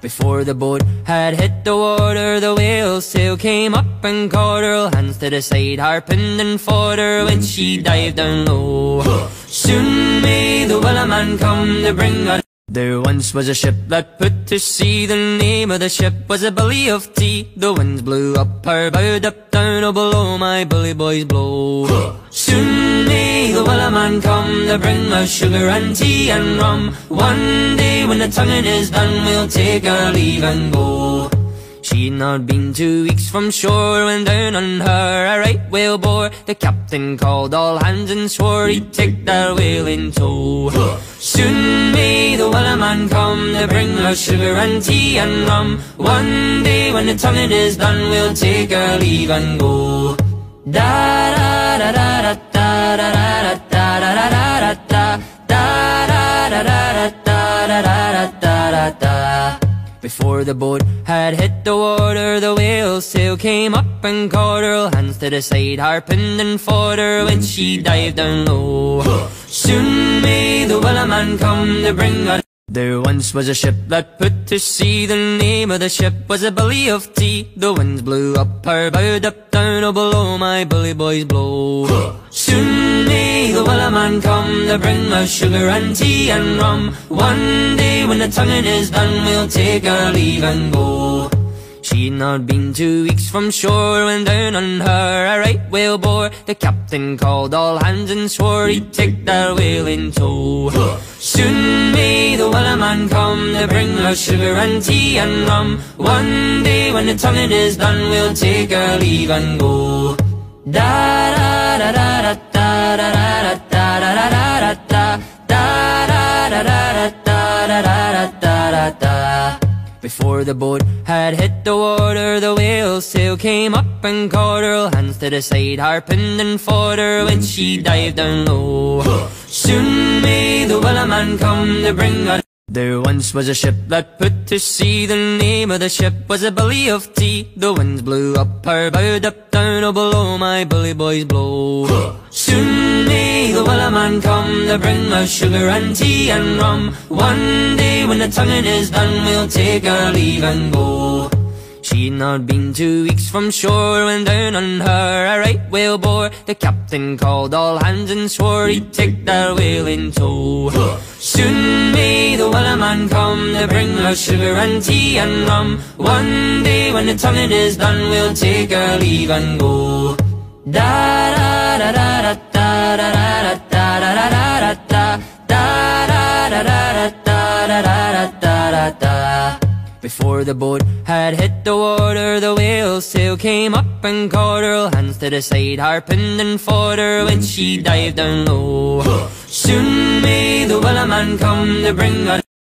before the boat had hit the water, the whale's sail came up and caught her hands to the side, harping and fought her when she dived down low. Soon may the man come to bring her. There once was a ship that put to sea. The name of the ship was a Billy of Tea. The winds blew up her bow, up down, oh below my bully boys blow. Soon may the man come to bring us sugar and tea and rum. One day when the tonguing is done, we'll take our leave and go. She'd not been two weeks from shore when down on her a right whale bore. The captain called all hands and swore he'd take that whale in tow. Soon may the man come to bring us sugar and tea and rum. One day when the tonguing is done, we'll take our leave and go. Da da da da da before the boat had hit the water, the whale sail came up and caught her hands to the side, harping and fought her when she dived down low. Soon may the man come to bring her. There once was a ship that put to sea. The name of the ship was a Billy of Tea. The winds blew up her bow, up down, oh below my bully boys blow. Soon may the man come to bring us sugar and tea and rum. One day when the tonguing is done, we'll take our leave and go. She'd not been two weeks from shore when down on her a right whale bore. The captain called all hands and swore he'd take that whale in tow. Soon may the man come to bring us sugar and tea and rum. One day when the tonguing is done, we'll take our leave and go. Da da da da before the boat had hit the water, the whale sail came up and caught her hands to the side, harping and fought her when she dived down low. Soon may the man come to bring her. There once was a ship that put to sea. The name of the ship was a Billy of Tea. The winds blew up her bow, up down, oh below my bully boys blow. Soon may the man come to bring us sugar and tea and rum. One day when the tonguing is done, we'll take our leave and go. She'd not been two weeks from shore when down on her a right whale bore. The captain called all hands and swore he'd take that whale in tow. Soon may the man come to bring us sugar and tea and rum. One day when the tonguing is done, we'll take our leave and go. Before the boat had hit the water, the whale's sail came up and caught her hands to the side, harping and fought her when she dived down low. Soon may the man come to bring her.